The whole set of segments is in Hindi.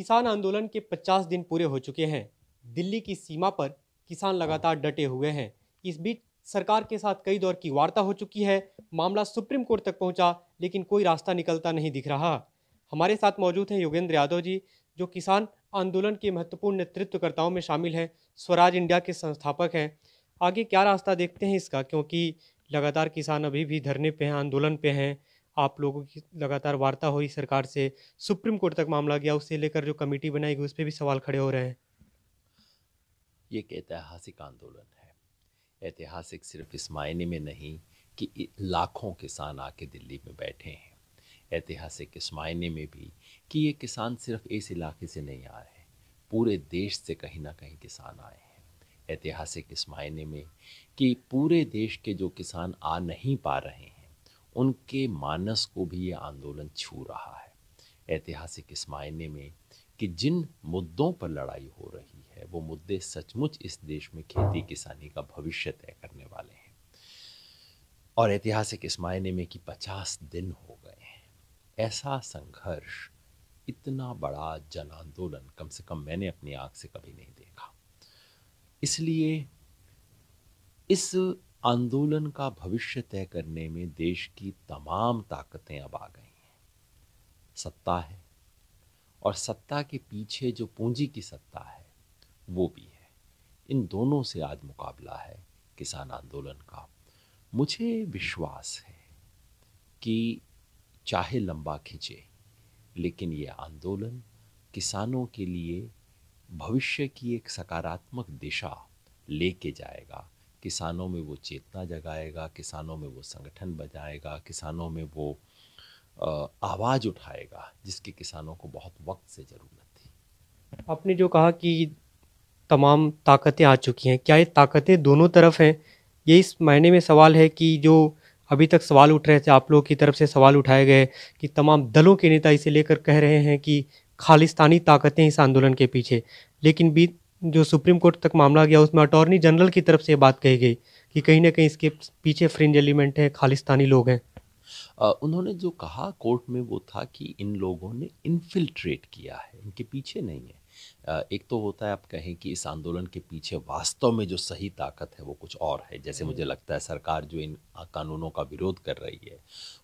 किसान आंदोलन के 50 दिन पूरे हो चुके हैं। दिल्ली की सीमा पर किसान लगातार डटे हुए हैं। इस बीच सरकार के साथ कई दौर की वार्ता हो चुकी है। मामला सुप्रीम कोर्ट तक पहुँचा, लेकिन कोई रास्ता निकलता नहीं दिख रहा। हमारे साथ मौजूद हैं योगेंद्र यादव जी, जो किसान आंदोलन के महत्वपूर्ण नेतृत्वकर्ताओं में शामिल हैं। स्वराज इंडिया के संस्थापक हैं। आगे क्या रास्ता देखते हैं इसका? क्योंकि लगातार किसान अभी भी धरने पे हैं, आंदोलन पे हैं। आप लोगों की लगातार वार्ता हुई सरकार से, सुप्रीम कोर्ट तक मामला गया, उससे लेकर जो कमेटी बनाई गई, उस पर भी सवाल खड़े हो रहे हैं। ये एक ऐतिहासिक आंदोलन है। ऐतिहासिक सिर्फ़ इस मायने में नहीं कि लाखों किसान आके दिल्ली में बैठे हैं। ऐतिहासिक इस मायने में भी कि ये किसान सिर्फ़ इस इलाके से नहीं आ रहे पूरे देश से कहीं ना कहीं किसान आए हैं। ऐतिहासिक इस मायने में कि पूरे देश के जो किसान आ नहीं पा रहे हैं उनके मानस को भी ये आंदोलन छू रहा है। ऐतिहासिक इस मायने में कि जिन मुद्दों पर लड़ाई हो रही है, वो मुद्दे सचमुच इस देश में खेती किसानी का भविष्य तय करने वाले हैं। और ऐतिहासिक इस मायने में कि पचास दिन हो गए हैं। ऐसा संघर्ष, इतना बड़ा जन आंदोलन कम से कम मैंने अपनी आँख से कभी नहीं देखा। इसलिए इस आंदोलन का भविष्य तय करने में देश की तमाम ताकतें अब आ गई हैं। सत्ता है, और सत्ता के पीछे जो पूंजी की सत्ता है, वो भी है। इन दोनों से आज मुकाबला है किसान आंदोलन का। मुझे विश्वास है कि चाहे लंबा खिंचे, लेकिन ये आंदोलन किसानों के लिए भविष्य की एक सकारात्मक दिशा लेके जाएगा। किसानों में वो चेतना जगाएगा, किसानों में वो संगठन बजाएगा, किसानों में वो आवाज़ उठाएगा, जिसकी किसानों को बहुत वक्त से ज़रूरत थी। आपने जो कहा कि तमाम ताकतें आ चुकी हैं, क्या ये ताकतें दोनों तरफ़ हैं? ये इस मायने में सवाल है कि जो अभी तक सवाल उठ रहे थे, आप लोगों की तरफ़ से सवाल उठाए गए कि तमाम दलों के नेता इसे लेकर कह रहे हैं कि खालिस्तानी ताकतें इस आंदोलन के पीछे, लेकिन बीत जो सुप्रीम कोर्ट तक मामला गया उसमें अटॉर्नी जनरल की तरफ़ से बात कही गई कि कहीं ना कहीं इसके पीछे फ्रिंज एलिमेंट है खालिस्तानी लोग हैं। उन्होंने जो कहा कोर्ट में वो था कि इन लोगों ने इनफिल्ट्रेट किया है इनके पीछे नहीं है। एक तो होता है आप कहें कि इस आंदोलन के पीछे वास्तव में जो सही ताकत है वो कुछ और है। जैसे मुझे लगता है सरकार जो इन कानूनों का विरोध कर रही है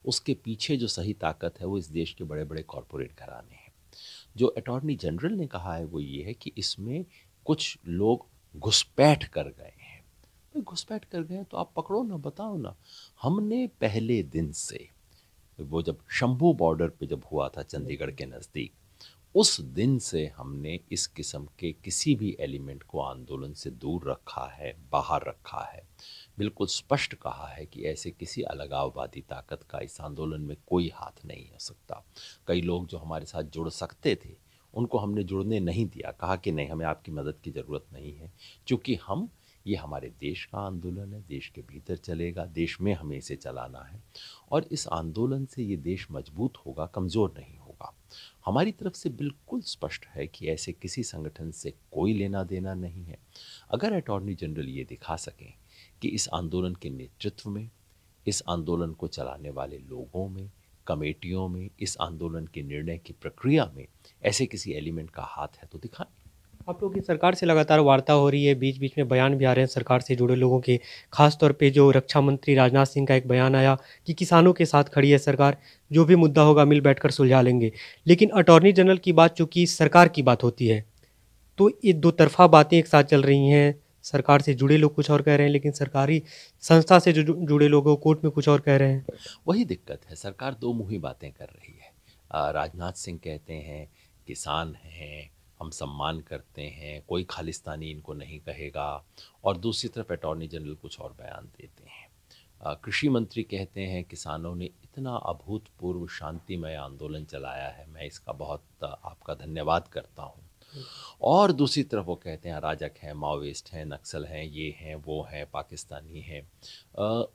उसके पीछे जो सही ताकत है वो इस देश के बड़े बड़े कॉरपोरेट घराने हैं। जो अटॉर्नी जनरल ने कहा है वो ये है कि इसमें कुछ लोग घुसपैठ कर गए हैं। घुसपैठ कर गए तो आप पकड़ो ना, बताओ ना। हमने पहले दिन से, वो जब शंभू बॉर्डर पे जब हुआ था चंडीगढ़ के नज़दीक, उस दिन से हमने इस किस्म के किसी भी एलिमेंट को आंदोलन से दूर रखा है, बाहर रखा है। बिल्कुल स्पष्ट कहा है कि ऐसे किसी अलगाववादी ताकत का इस आंदोलन में कोई हाथ नहीं हो सकता। कई लोग जो हमारे साथ जुड़ सकते थे उनको हमने जुड़ने नहीं दिया, कहा कि नहीं, हमें आपकी मदद की ज़रूरत नहीं है। क्योंकि हम, ये हमारे देश का आंदोलन है, देश के भीतर चलेगा, देश में हमें इसे चलाना है। और इस आंदोलन से ये देश मज़बूत होगा, कमज़ोर नहीं होगा। हमारी तरफ़ से बिल्कुल स्पष्ट है कि ऐसे किसी संगठन से कोई लेना देना नहीं है। अगर अटॉर्नी जनरल ये दिखा सकें कि इस आंदोलन के नेतृत्व में, इस आंदोलन को चलाने वाले लोगों में कमेटियों में, इस आंदोलन के निर्णय की प्रक्रिया में ऐसे किसी एलिमेंट का हाथ है तो दिखाएँ। आप लोगों की सरकार से लगातार वार्ता हो रही है बीच बीच में बयान भी आ रहे हैं सरकार से जुड़े लोगों के। खास तौर पे जो रक्षा मंत्री राजनाथ सिंह का एक बयान आया कि किसानों के साथ खड़ी है सरकार, जो भी मुद्दा होगा मिल बैठकर सुलझा लेंगे। लेकिन अटॉर्नी जनरल की बात चूँकि सरकार की बात होती है तो ये दो तरफा बातें एक साथ चल रही हैं। सरकार से जुड़े लोग कुछ और कह रहे हैं, लेकिन सरकारी संस्था से जो जुड़े लोग कोर्ट में कुछ और कह रहे हैं। वही दिक्कत है, सरकार दो मुही बातें कर रही है। राजनाथ सिंह कहते हैं, किसान हैं, हम सम्मान करते हैं, कोई खालिस्तानी इनको नहीं कहेगा, और दूसरी तरफ़ अटॉर्नी जनरल कुछ और बयान देते हैं। कृषि मंत्री कहते हैं, किसानों ने इतना अभूतपूर्व शांतिमय आंदोलन चलाया है, मैं इसका बहुत, आपका धन्यवाद करता हूँ। और दूसरी तरफ़ वो कहते हैं अराजक हैं माओविस्ट हैं, नक्सल हैं, ये हैं, वो हैं, पाकिस्तानी हैं।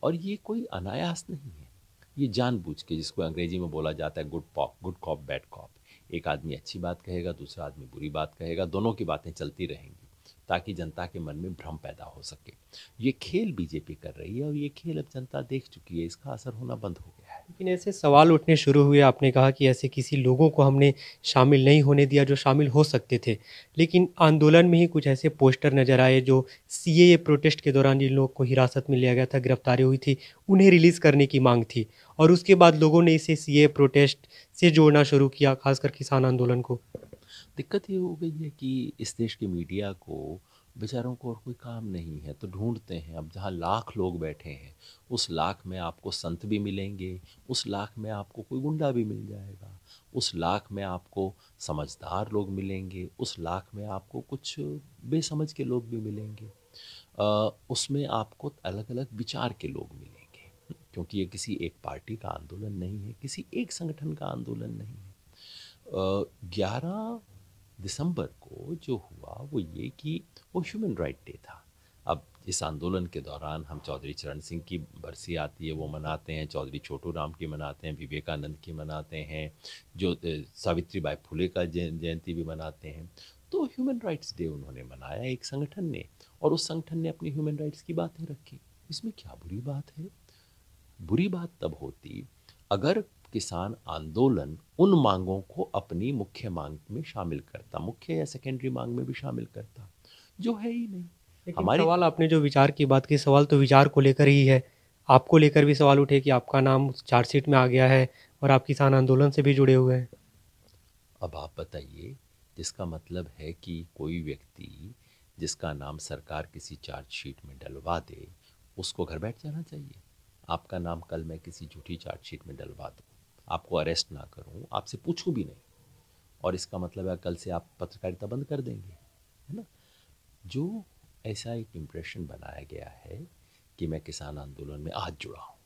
और ये कोई अनायास नहीं है। ये जानबूझ के, जिसको अंग्रेज़ी में बोला जाता है, good cop, good cop, bad cop. एक आदमी अच्छी बात कहेगा, दूसरा आदमी बुरी बात कहेगा, दोनों की बातें चलती रहेंगी, ताकि जनता के मन में भ्रम पैदा हो सके। ये खेल बीजेपी कर रही है और ये खेल अब जनता देख चुकी है, इसका असर होना बंद हो गया। लेकिन ऐसे सवाल उठने शुरू हुए। आपने कहा कि ऐसे किसी लोगों को हमने शामिल नहीं होने दिया जो शामिल हो सकते थे। लेकिन आंदोलन में ही कुछ ऐसे पोस्टर नज़र आए जो सी ए प्रोटेस्ट के दौरान जिन लोगों को हिरासत में लिया गया था, गिरफ्तारी हुई थी, उन्हें रिलीज़ करने की मांग थी। और उसके बाद लोगों ने इसे सी प्रोटेस्ट से जोड़ना शुरू किया, खासकर किसान आंदोलन को। दिक्कत ये हो गई है कि इस देश के मीडिया को बेचारों को और कोई काम नहीं है तो ढूंढते हैं। अब जहाँ लाख लोग बैठे हैं, उस लाख में आपको संत भी मिलेंगे, उस लाख में आपको कोई गुंडा भी मिल जाएगा, उस लाख में आपको समझदार लोग मिलेंगे, उस लाख में आपको कुछ बेसमझ के लोग भी मिलेंगे। उसमें आपको अलग अलग विचार के लोग मिलेंगे, क्योंकि ये किसी एक पार्टी का आंदोलन नहीं है, किसी एक संगठन का आंदोलन नहीं है। ग्यारह दिसंबर को जो हुआ वो ये कि वो ह्यूमन राइट डे था। अब इस आंदोलन के दौरान हम चौधरी चरण सिंह की बरसी आती है, वो मनाते हैं, चौधरी छोटू राम की मनाते हैं, विवेकानंद की मनाते हैं, जो सावित्री बाई फुले का जयंती भी मनाते हैं। तो ह्यूमन राइट्स डे उन्होंने मनाया एक संगठन ने और उस संगठन ने अपनी ह्यूमन राइट्स की बातें रखी। इसमें क्या बुरी बात है? बुरी बात तब होती अगर किसान आंदोलन उन मांगों को अपनी मुख्य मांग में शामिल करता मुख्य या सेकेंडरी मांग में भी शामिल करता जो है ही नहीं। हमारे सवाल आपने जो विचार की बात की सवाल तो विचार को लेकर ही है। आपको लेकर भी सवाल उठे कि आपका नाम चार्जशीट में आ गया है और आप किसान आंदोलन से भी जुड़े हुए हैं। अब आप बताइए जिसका मतलब है कि कोई व्यक्ति जिसका नाम सरकार किसी चार्जशीट में डलवा दे उसको घर बैठ जाना चाहिए? आपका नाम कल मैं किसी झूठी चार्जशीट में डलवा दूँ। आपको अरेस्ट ना करूँ, आपसे पूछूँ भी नहीं। और इसका मतलब है कल से आप पत्रकारिता बंद कर देंगे, है ना? जो ऐसा एक इम्प्रेशन बनाया गया है कि मैं किसान आंदोलन में आज जुड़ा हूँ।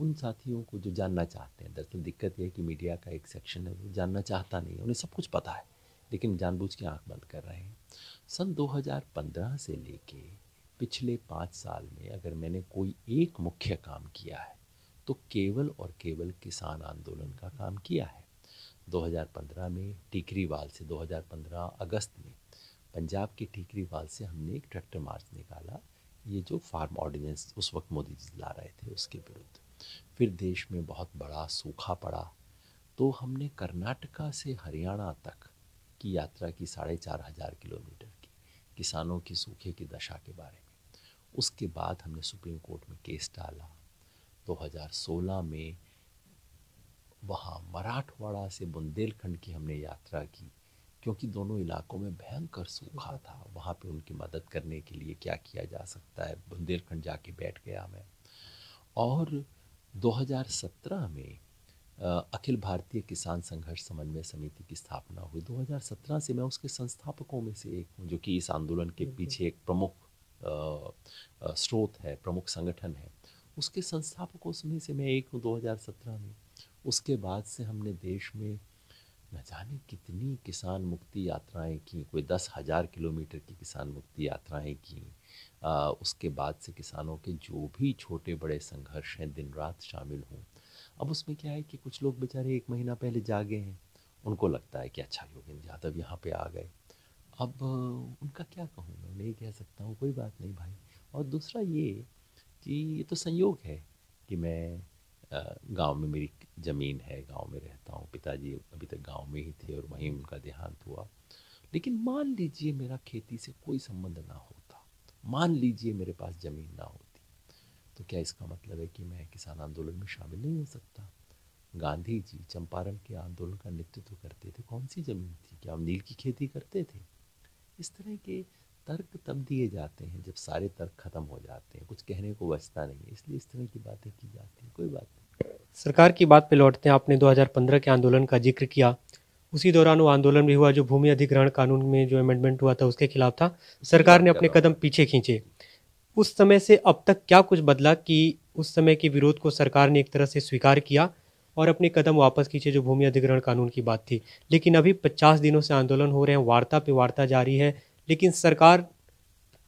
उन साथियों को जो जानना चाहते हैं, दरअसल दिक्कत यह है कि मीडिया का एक सेक्शन है, वो जानना चाहता नहीं है, उन्हें सब कुछ पता है, लेकिन जानबूझ के आँख बंद कर रहे हैं। सन 2015 से लेके पिछले पाँच साल में अगर मैंने कोई एक मुख्य काम किया है तो केवल और केवल किसान आंदोलन का काम किया है। 2015 में टीकरीवाल से 2015 अगस्त में पंजाब के टीकरीवाल से हमने एक ट्रैक्टर मार्च निकाला। ये जो फार्म ऑर्डिनेंस उस वक्त मोदी जी ला रहे थे उसके विरुद्ध। फिर देश में बहुत बड़ा सूखा पड़ा। तो हमने कर्नाटका से हरियाणा तक की यात्रा की साढ़े चार हज़ार किलोमीटर की, किसानों की सूखे की दशा के बारे में। उसके बाद हमने सुप्रीम कोर्ट में केस डाला। 2016 में वहाँ मराठवाड़ा से बुंदेलखंड की हमने यात्रा की क्योंकि दोनों इलाकों में भयंकर सूखा था। वहाँ पे उनकी मदद करने के लिए क्या किया जा सकता है? बुंदेलखंड जाके बैठ गया मैं। और 2017 में अखिल भारतीय किसान संघर्ष समन्वय समिति की स्थापना हुई। 2017 से मैं उसके संस्थापकों में से एक हूँ जो कि इस आंदोलन के पीछे एक प्रमुख स्रोत है प्रमुख संगठन है। उसके संस्थापकों में से मैं एक हूँ 2017 में। उसके बाद से हमने देश में न जाने कितनी किसान मुक्ति यात्राएँ की कोई दस हज़ार किलोमीटर की किसान मुक्ति यात्राएँ की। आ, उसके बाद से किसानों के जो भी छोटे बड़े संघर्ष हैं दिन रात शामिल हों। अब उसमें क्या है कि कुछ लोग बेचारे एक महीना पहले जागे हैं। उनको लगता है कि अच्छा योगेंद्र यादव यहाँ पे आ गए। अब उनका क्या कहूँ मैं नहीं कह सकता हूँ कोई बात नहीं भाई। और दूसरा ये कि ये तो संयोग है कि मैं गाँव में मेरी ज़मीन है, गाँव में रहता हूँ। पिताजी अभी तक गाँव में ही थे और वहीं उनका देहांत हुआ। लेकिन मान लीजिए मेरा खेती से कोई संबंध ना होता। मान लीजिए मेरे पास ज़मीन ना होती। तो क्या इसका मतलब है कि मैं किसान आंदोलन में शामिल नहीं हो सकता? गांधी जी चंपारण के आंदोलन का नेतृत्व करते थे। कौन सी ज़मीन थी? क्या हम नील की खेती करते थे? इस तरह के तर्क तब दिए जाते हैं जब सारे तर्क खत्म हो जाते हैं। कुछ कहने को बचता नहीं है इसलिए इस तरह की बातें की जाती हैं। कोई बात नहीं। सरकार की बात पे लौटते हैं। आपने 2015 के आंदोलन का ज़िक्र किया। उसी दौरान वो आंदोलन भी हुआ जो भूमि अधिग्रहण कानून में जो अमेंडमेंट हुआ था उसके खिलाफ था। सरकार ने अपने कदम पीछे खींचे। उस समय से अब तक क्या कुछ बदला कि उस समय के विरोध को सरकार ने एक तरह से स्वीकार किया और अपने कदम वापस खींचे जो भूमि अधिग्रहण कानून की बात थी। लेकिन अभी 50 दिनों से आंदोलन हो रहे हैं वार्ता पे वार्ता जारी है। लेकिन सरकार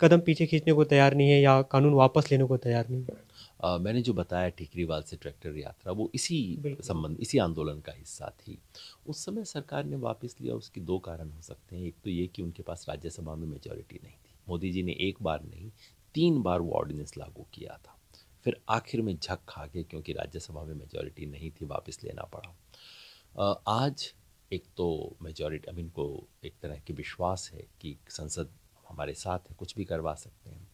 कदम पीछे खींचने को तैयार नहीं है या कानून वापस लेने को तैयार नहीं है। आ, मैंने जो बताया टिकरीवाल से ट्रैक्टर यात्रा वो इसी संबंध इसी आंदोलन का हिस्सा थी। उस समय सरकार ने वापस लिया उसके दो कारण हो सकते हैं। एक तो ये कि उनके पास राज्यसभा में मेजोरिटी नहीं थी। मोदी जी ने एक बार नहीं तीन बार वो ऑर्डिनेंस लागू किया था। फिर आखिर में झक खा के क्योंकि राज्यसभा में मेजोरिटी नहीं थी वापस लेना पड़ा। आज एक तो मेजोरिटी अब इनको एक तरह की विश्वास है कि संसद हमारे साथ है, कुछ भी करवा सकते हैं।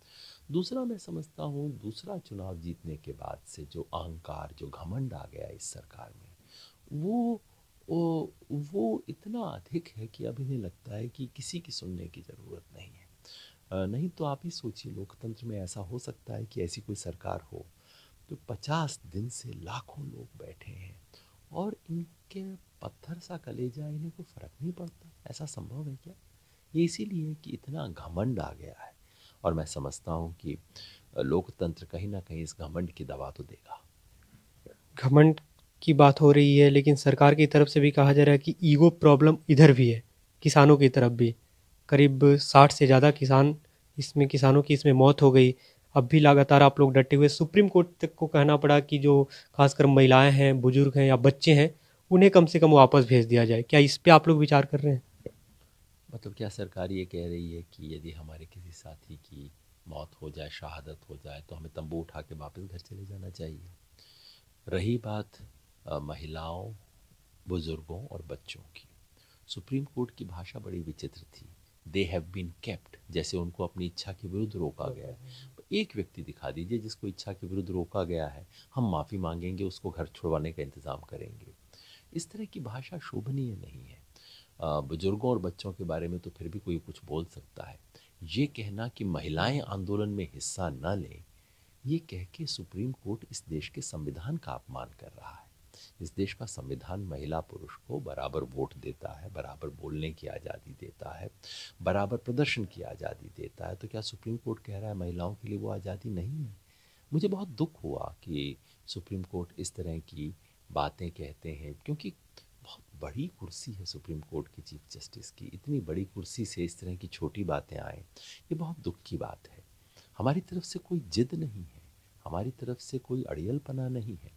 दूसरा मैं समझता हूँ, दूसरा चुनाव जीतने के बाद से जो अहंकार, जो घमंड आ गया इस सरकार में, वो वो वो इतना अधिक है कि अब इन्हें लगता है कि किसी की सुनने की ज़रूरत नहीं है। नहीं तो आप ही सोचिए, लोकतंत्र में ऐसा हो सकता है कि ऐसी कोई सरकार हो तो पचास दिन से लाखों लोग बैठे हैं। और इनके पत्थर सा कलेजा, इन्हें कोई फ़र्क नहीं पड़ता। ऐसा संभव है क्या? ये इसीलिए कि इतना घमंड आ गया है। और मैं समझता हूँ कि लोकतंत्र कहीं ना कहीं इस घमंड की दवा तो देगा। घमंड की बात हो रही है, लेकिन सरकार की तरफ़ से भी कहा जा रहा है कि ईगो प्रॉब्लम इधर भी है, किसानों की तरफ़ भी। करीब साठ से ज़्यादा किसान, इसमें किसानों की इसमें मौत हो गई। अब भी लगातार आप लोग डटे हुए सुप्रीम कोर्ट तक को कहना पड़ा कि जो खासकर महिलाएँ हैं, बुज़ुर्ग हैं या बच्चे हैं, उन्हें कम से कम वापस भेज दिया जाए। क्या इस पर आप लोग विचार कर रहे हैं? मतलब क्या सरकार ये कह रही है कि यदि हमारे किसी साथी की मौत हो जाए, शहादत हो जाए तो हमें तंबू उठा के वापस घर चले जाना चाहिए? रही बात महिलाओं, बुज़ुर्गों और बच्चों की। सुप्रीम कोर्ट की भाषा बड़ी विचित्र थी। दे हैव बीन केप्ट जैसे उनको अपनी इच्छा के विरुद्ध रोका गया। एक व्यक्ति दिखा दीजिए जिसको इच्छा के विरुद्ध रोका गया है। हम माफ़ी मांगेंगे, उसको घर छुड़वाने का इंतज़ाम करेंगे। इस तरह की भाषा शोभनीय नहीं है। बुज़ुर्गों और बच्चों के बारे में तो फिर भी कोई कुछ बोल सकता है। ये कहना कि महिलाएँ आंदोलन में हिस्सा न लें, ये कह के सुप्रीम कोर्ट इस देश के संविधान का अपमान कर रहा है। इस देश का संविधान महिला पुरुष को बराबर वोट देता है, बराबर बोलने की आज़ादी देता है, बराबर प्रदर्शन की आज़ादी देता है। तो क्या सुप्रीम कोर्ट कह रहा है महिलाओं के लिए वो आज़ादी नहीं है? मुझे बहुत दुख हुआ कि सुप्रीम कोर्ट इस तरह की बातें कहते हैं, क्योंकि बहुत बड़ी कुर्सी है सुप्रीम कोर्ट की चीफ जस्टिस की। इतनी बड़ी कुर्सी से इस तरह की छोटी बातें आएँ, ये बहुत दुख की बात है। हमारी तरफ़ से कोई जिद नहीं है, हमारी तरफ़ से कोई अड़ियलपना नहीं है।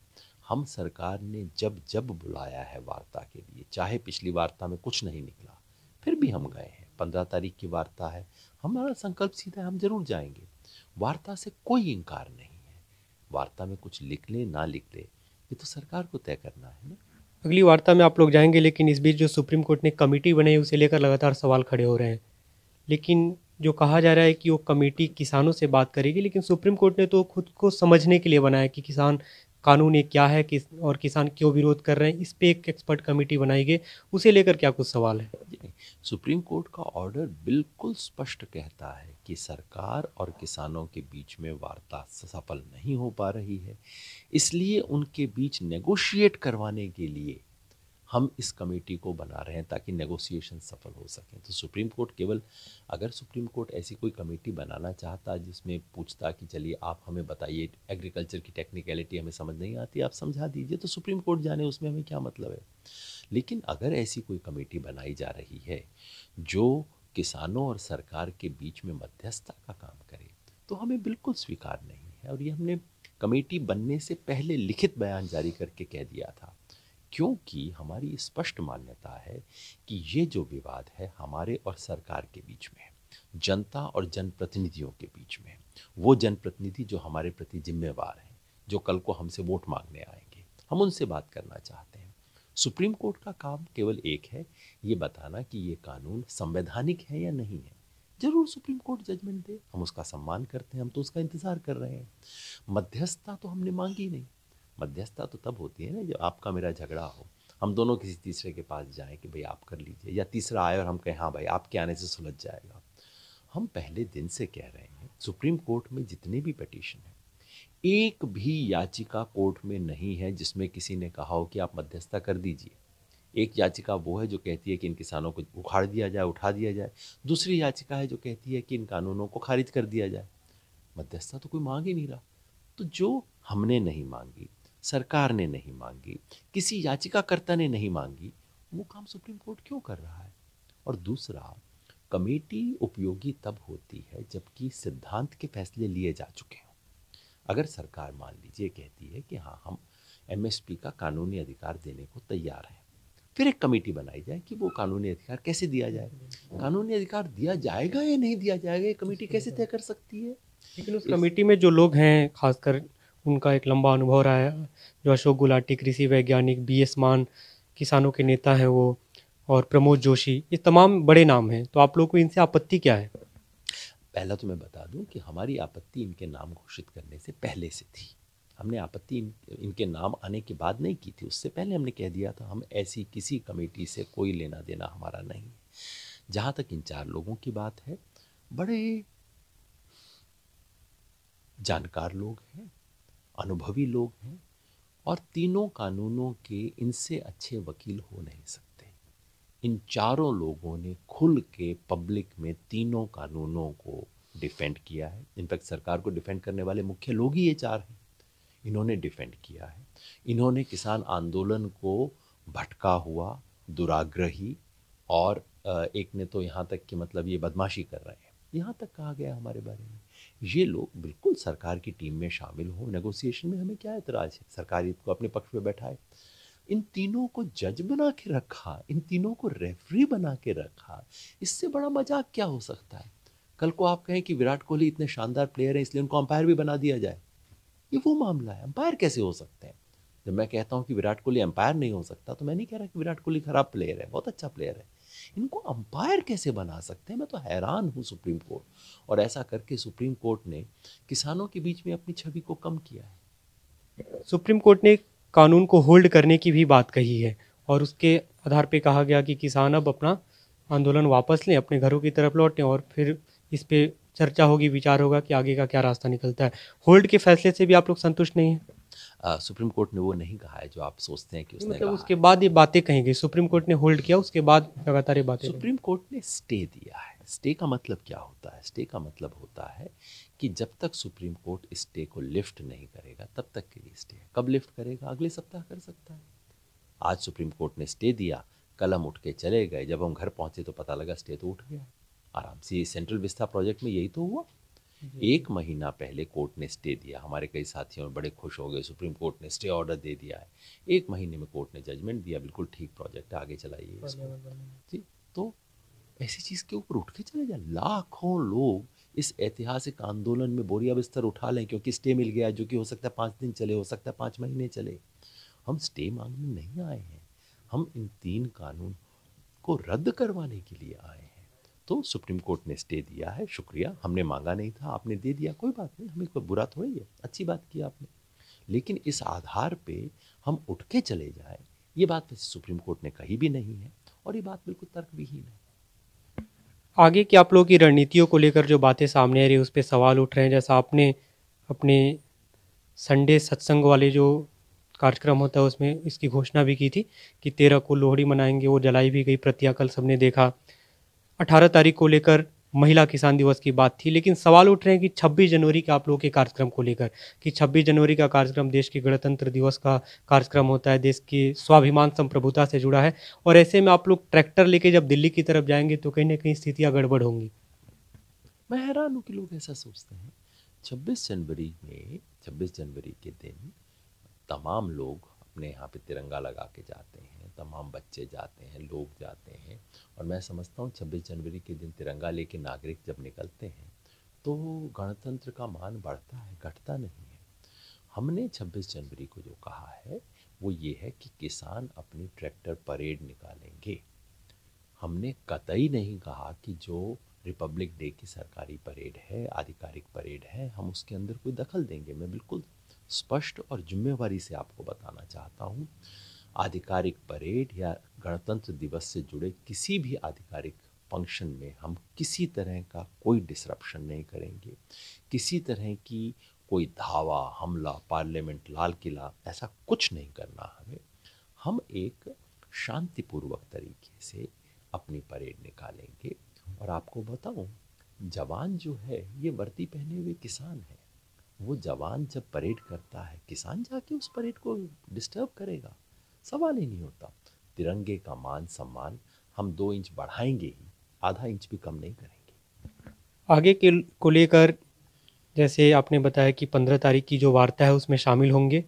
हम सरकार ने जब जब बुलाया है वार्ता के लिए, चाहे पिछली वार्ता में कुछ नहीं निकला, फिर भी हम गए हैं। पंद्रह तारीख की वार्ता है। हमारा संकल्प सीधा है, हम ज़रूर जाएँगे। वार्ता से कोई इनकार नहीं है। वार्ता में कुछ लिख ले, ना लिख ले, ये तो सरकार को तय करना है ना। अगली वार्ता में आप लोग जाएँगे, लेकिन इस बीच जो सुप्रीम कोर्ट ने कमेटी बनाई, उसे लेकर लगातार सवाल खड़े हो रहे हैं। लेकिन जो कहा जा रहा है कि वो कमेटी किसानों से बात करेगी, लेकिन सुप्रीम कोर्ट ने तो खुद को समझने के लिए बनाया कि किसान कानून ये क्या है, किस, और किसान क्यों विरोध कर रहे हैं, इस पर एक एक्सपर्ट कमेटी बनाई गई। उसे लेकर क्या कुछ सवाल है? सुप्रीम कोर्ट का ऑर्डर बिल्कुल स्पष्ट कहता है कि सरकार और किसानों के बीच में वार्ता सफल नहीं हो पा रही है। इसलिए उनके बीच नेगोशिएट करवाने के लिए हम इस कमेटी को बना रहे हैं ताकि नेगोशिएशन सफल हो सकें। तो सुप्रीम कोर्ट केवल, अगर सुप्रीम कोर्ट ऐसी कोई कमेटी बनाना चाहता जिसमें पूछता कि चलिए आप हमें बताइए एग्रीकल्चर की टेक्निकलिटी हमें समझ नहीं आती, आप समझा दीजिए तो सुप्रीम कोर्ट जाने उसमें हमें क्या मतलब है? लेकिन अगर ऐसी कोई कमेटी बनाई जा रही है जो किसानों और सरकार के बीच में मध्यस्थता का काम करे तो हमें बिल्कुल स्वीकार नहीं है। और ये हमने कमेटी बनने से पहले लिखित बयान जारी करके कह दिया था। क्योंकि हमारी स्पष्ट मान्यता है कि ये जो विवाद है हमारे और सरकार के बीच में है, जनता और जनप्रतिनिधियों के बीच में वो जनप्रतिनिधि जो हमारे प्रति जिम्मेवार हैं, जो कल को हमसे वोट मांगने आएँगे, हम उनसे बात करना चाहते हैं। सुप्रीम कोर्ट का काम केवल एक है, ये बताना कि ये कानून संवैधानिक है या नहीं है। ज़रूर सुप्रीम कोर्ट जजमेंट दे, हम उसका सम्मान करते हैं, हम तो उसका इंतज़ार कर रहे हैं। मध्यस्थता तो हमने मांगी नहीं। मध्यस्थता तो तब होती है ना जब आपका मेरा झगड़ा हो। हम दोनों किसी तीसरे के पास जाएँ कि भाई आप कर लीजिए या तीसरा आए और हम कहें हाँ भाई, आपके आने से सुलझ जाएगा। हम पहले दिन से कह रहे हैं, सुप्रीम कोर्ट में जितने भी पटिशन हैं, एक भी याचिका कोर्ट में नहीं है जिसमें किसी ने कहा हो कि आप मध्यस्थता कर दीजिए। एक याचिका वो है जो कहती है कि इन किसानों को उखाड़ दिया जाए, उठा दिया जाए। दूसरी याचिका है जो कहती है कि इन कानूनों को खारिज कर दिया जाए। मध्यस्थता तो कोई मांग ही नहीं रहा। तो जो हमने नहीं मांगी सरकार ने नहीं मांगी, किसी याचिकाकर्ता ने नहीं मांगी, वो काम सुप्रीम कोर्ट क्यों कर रहा है? और दूसरा, कमेटी उपयोगी तब होती है जबकि सिद्धांत के फैसले लिए जा चुके हों। अगर सरकार मान लीजिए कहती है कि हाँ हम एमएसपी का कानूनी अधिकार देने को तैयार हैं, फिर एक कमेटी बनाई जाए कि वो कानूनी अधिकार कैसे दिया जाए? कानूनी अधिकार दिया जाएगा या नहीं दिया जाएगा? ये कमेटी कैसे तय कर सकती है? लेकिन उस कमेटी में जो लोग हैं, खासकर उनका एक लंबा अनुभव रहा है। जो अशोक गुलाटी कृषि वैज्ञानिक बी एस मान किसानों के नेता हैं वो और प्रमोद जोशी ये तमाम बड़े नाम हैं। तो आप लोग को इनसे आपत्ति क्या है? पहला तो मैं बता दूँ कि हमारी आपत्ति इनके नाम घोषित करने से पहले से थी। हमने आपत्ति इन, इनके नाम आने के बाद नहीं की थी उससे पहले हमने कह दिया था हम ऐसी किसी कमेटी से कोई लेना देना हमारा नहीं जहाँ तक इन चार लोगों की बात है बड़े जानकार लोग हैं। अनुभवी लोग हैं और तीनों कानूनों के इनसे अच्छे वकील हो नहीं सकते। इन चारों लोगों ने खुल के पब्लिक में तीनों कानूनों को डिफेंड किया है। इनफैक्ट सरकार को डिफेंड करने वाले मुख्य लोग ही ये चार हैं। इन्होंने डिफेंड किया है। इन्होंने किसान आंदोलन को भटका हुआ, दुराग्रही और एक ने तो यहाँ तक कि मतलब ये बदमाशी कर रहे हैं। यहाँ तक कहा गया हमारे बारे में। ये लोग बिल्कुल सरकार की टीम में शामिल हो। नेगोशिएशन में हमें क्या एतराज़ है? सरकार को अपने पक्ष में बैठाए इन तीनों को जज बना के रखा, इन तीनों को रेफरी बना के रखा, इससे बड़ा मज़ाक क्या हो सकता है? कल को आप कहें कि विराट कोहली इतने शानदार प्लेयर हैं, इसलिए उनको अंपायर भी बना दिया जाए। ये वो मामला है। अंपायर कैसे हो सकते हैं? जब मैं कहता हूँ कि विराट कोहली अंपायर नहीं हो सकता तो मैं नहीं कह रहा कि विराट कोहली खराब प्लेयर है, बहुत अच्छा प्लेयर है। इनको अंपायर कैसे बना सकते हैं? मैं तो हैरान हूँ सुप्रीम कोर्ट। और ऐसा करके सुप्रीम कोर्ट ने किसानों के बीच में अपनी छवि को कम किया है। सुप्रीम कोर्ट ने कानून को होल्ड करने की भी बात कही है और उसके आधार पर कहा गया कि किसान अब अपना आंदोलन वापस लें, अपने घरों की तरफ़ लौटें और फिर इस पर चर्चा होगी, विचार होगा कि आगे का क्या रास्ता निकलता है। होल्ड के फैसले से भी आप लोग संतुष्ट नहीं हैं? सुप्रीम कोर्ट ने वो नहीं कहा है जो आप सोचते हैं कि उसने मतलब उसके बाद ये बातें कही गई सुप्रीम कोर्ट ने होल्ड किया उसके बाद लगातार ये बातें सुप्रीम कोर्ट ने स्टे दिया है। स्टे का मतलब क्या होता है? स्टे का मतलब होता है कि जब तक सुप्रीम कोर्ट स्टे को लिफ्ट नहीं करेगा तब तक के लिए स्टे है। कब लिफ्ट करेगा? अगले सप्ताह कर सकता है। आज सुप्रीम कोर्ट ने स्टे दिया कल हम उठ के चले गए जब हम घर पहुँचे तो पता लगा स्टे तो उठ गया। आराम से सेंट्रल विस्ता प्रोजेक्ट में यही तो हुआ। एक महीना पहले कोर्ट ने स्टे दिया। हमारे कई साथियों बड़े खुश हो गए सुप्रीम कोर्ट ने स्टे ऑर्डर दे दिया है। एक महीने में कोर्ट ने जजमेंट दिया बिल्कुल ठीक प्रोजेक्ट आगे चलाइए जी तो ऐसी चीज़ के ऊपर उठ के चले जाए। लाखों लोग इस ऐतिहासिक आंदोलन में बोरिया बिस्तर उठा लें क्योंकि स्टे मिल गया जो कि हो सकता है पाँच दिन चले हो सकता है पाँच महीने चले। हम स्टे मांगने नहीं आए हैं। हम इन तीन कानून को रद्द करवाने के लिए आए तो सुप्रीम कोर्ट ने स्टे दिया है, शुक्रिया। हमने मांगा नहीं था, आपने दे दिया। कोई बात नहीं, हमें कोई बुरा थोड़ी है। अच्छी बात की आपने। लेकिन इस आधार पे हम उठ के चले जाए, ये बात वैसे सुप्रीम कोर्ट ने कही भी नहीं है, और ये बात बिल्कुल तर्क विहीन है। आगे की आप लोगों की रणनीतियों को लेकर जो बातें सामने आ रही है, उस पर सवाल उठ रहे हैं, जैसा आपने अपने संडे सत्संग वाले जो कार्यक्रम होता है, उसमें इसकी घोषणा भी की थी कि तेरह को लोहड़ी मनाएँगे, वो जलाई भी गई प्रतिया कल सबने देखा। अठारह तारीख को लेकर महिला किसान दिवस की बात थी, लेकिन सवाल उठ रहे हैं कि 26 जनवरी के आप लोगों के कार्यक्रम को लेकर, कि 26 जनवरी का कार्यक्रम देश के गणतंत्र दिवस का कार्यक्रम होता है, देश की स्वाभिमान संप्रभुता से जुड़ा है, और ऐसे में आप लोग ट्रैक्टर लेके जब दिल्ली की तरफ़ जाएँगे तो कहीं ना कहीं स्थितियाँ गड़बड़ होंगी। मैं हैरान हूँ कि लोग ऐसा सोचते हैं। छब्बीस जनवरी में, छब्बीस जनवरी के दिन तमाम लोग अपने यहाँ पे तिरंगा लगा के जाते हैं, तमाम बच्चे जाते हैं, लोग जाते हैं और मैं समझता हूँ छब्बीस जनवरी के दिन तिरंगा लेके नागरिक जब निकलते हैं तो गणतंत्र का मान बढ़ता है, घटता नहीं है। हमने छब्बीस जनवरी को जो कहा है, वो ये है कि किसान अपनी ट्रैक्टर परेड निकालेंगे। हमने कतई नहीं कहा कि जो रिपब्लिक डे की सरकारी परेड है, आधिकारिक परेड है, हम उसके अंदर कोई दखल देंगे, मैं बिल्कुल स्पष्ट और जिम्मेवारी से आपको बताना चाहता हूँ। आधिकारिक परेड या गणतंत्र दिवस से जुड़े किसी भी आधिकारिक फ़ंक्शन में हम किसी तरह का कोई डिसरप्शन नहीं करेंगे। किसी तरह की कोई धावा, हमला पार्लियामेंट लाल किला ऐसा कुछ नहीं करना हमें। हम एक शांतिपूर्वक तरीके से अपनी परेड निकालेंगे। और आपको बताऊँ, जवान जो है, ये वर्दी पहने हुए किसान है। वो जवान जब परेड करता है, किसान जाके उस परेड को डिस्टर्ब करेगा। सवाल ही नहीं होता। तिरंगे का मान सम्मान हम दो इंच बढ़ाएँगे ही, आधा इंच भी कम नहीं करेंगे। आगे के को लेकर, जैसे आपने बताया कि पंद्रह तारीख की जो वार्ता है उसमें शामिल होंगे।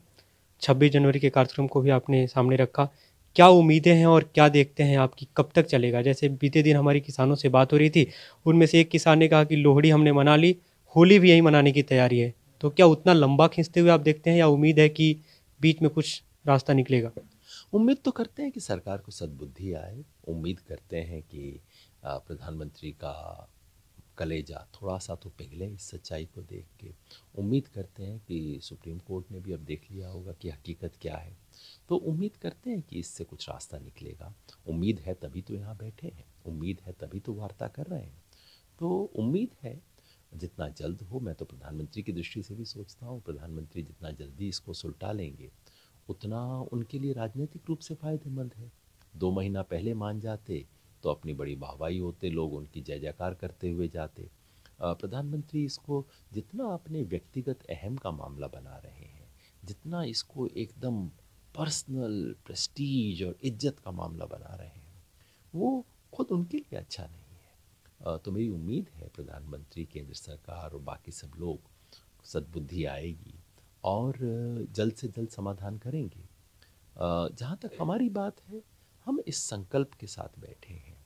छब्बीस जनवरी के कार्यक्रम को भी आपने सामने रखा। क्या उम्मीदें हैं और क्या देखते हैं आपकी? कब तक चलेगा? जैसे बीते दिन हमारी किसानों से बात हो रही थी, उनमें से एक किसान ने कहा कि लोहड़ी हमने मना ली, होली भी यहीं मनाने की तैयारी है। तो क्या उतना लंबा खींचते हुए आप देखते हैं या उम्मीद है कि बीच में कुछ रास्ता निकलेगा? उम्मीद तो करते हैं कि सरकार को सद्बुद्धि आए। उम्मीद करते हैं कि प्रधानमंत्री का कलेजा थोड़ा सा तो पिघले इस सच्चाई को देख के। उम्मीद करते हैं कि सुप्रीम कोर्ट ने भी अब देख लिया होगा कि हकीकत क्या है। तो उम्मीद करते हैं कि इससे कुछ रास्ता निकलेगा। उम्मीद है तभी तो यहाँ बैठे हैं। उम्मीद है तभी तो वार्ता कर रहे हैं। तो उम्मीद है जितना जल्द हो, मैं तो प्रधानमंत्री की दृष्टि से भी सोचता हूँ, प्रधानमंत्री जितना जल्दी इसको सुलटा लेंगे, उतना उनके लिए राजनीतिक रूप से फ़ायदेमंद है। दो महीना पहले मान जाते तो अपनी बड़ी वाहवाही होते, लोग उनकी जय जयकार करते हुए जाते। प्रधानमंत्री इसको जितना अपने व्यक्तिगत अहम का मामला बना रहे हैं, जितना इसको एकदम पर्सनल प्रेस्टीज और इज़्ज़त का मामला बना रहे हैं, वो खुद उनके लिए अच्छा नहीं। तो मेरी उम्मीद है प्रधानमंत्री, केंद्र सरकार और बाकी सब लोग सद्बुद्धि आएगी और जल्द से जल्द समाधान करेंगे। जहाँ तक हमारी बात है, हम इस संकल्प के साथ बैठे हैं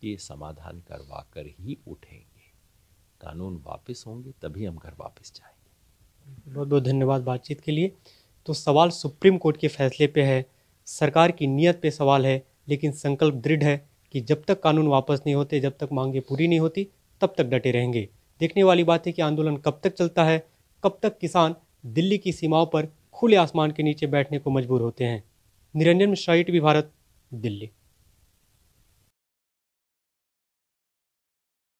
कि समाधान करवा कर ही उठेंगे। कानून वापस होंगे, तभी हम घर वापस जाएँगे। बहुत बहुत धन्यवाद बातचीत के लिए। तो सवाल सुप्रीम कोर्ट के फैसले पे है, सरकार की नीयत पे सवाल है, लेकिन संकल्प दृढ़ है। कि जब तक कानून वापस नहीं होते, जब तक मांगे पूरी नहीं होती, तब तक डटे रहेंगे। देखने वाली बात है कि आंदोलन कब तक चलता है, कब तक किसान दिल्ली की सीमाओं पर खुले आसमान के नीचे बैठने को मजबूर होते हैं। निरंजन मिश्रा भी भारत, दिल्ली।